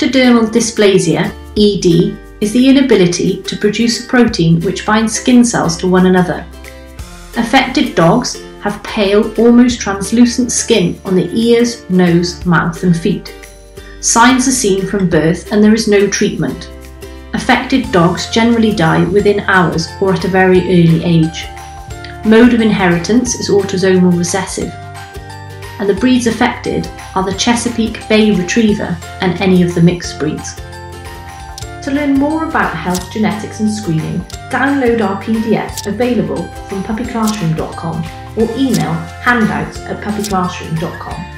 Ectodermal dysplasia, ED, is the inability to produce a protein which binds skin cells to one another. Affected dogs have pale, almost translucent skin on the ears, nose, mouth, and feet. Signs are seen from birth and there is no treatment. Affected dogs generally die within hours or at a very early age. Mode of inheritance is autosomal recessive, and the breeds affected are the Chesapeake Bay Retriever and any of the mixed breeds. To learn more about health genetics and screening, download our PDF available from puppyclassroom.com or email handouts at puppyclassroom.com.